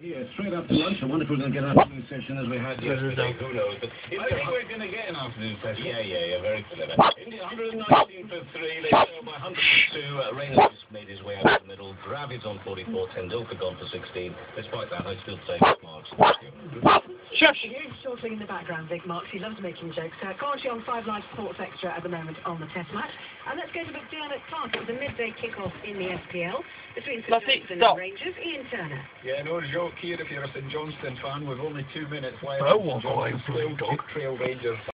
Yeah, straight after lunch. I wonder if we're going to get an afternoon session as we had yesterday. Who knows? But I think we're going to get an afternoon session. Yeah, yeah, yeah, very clever. India 119 for three. They trail by 102. Uh, Reynolds just made his way out of the middle. Dravid's on 44. Tendulkar gone for 16. Despite that, I still take marks. Shush! Here's chortling in the background, Vic Marks. He loves making jokes. Uh, Carty on Five Live Sports Extra at the moment on the Test match. And let's go to McDiarmid Park. It was a midday kick-off in the SPL between St That's it, Johnstone stop. and Rangers. Ian Turner. Yeah, no joke here if you're a St Johnstone fan with only two minutes left. I won't St go Johnstone out for a still dog. trail Rangers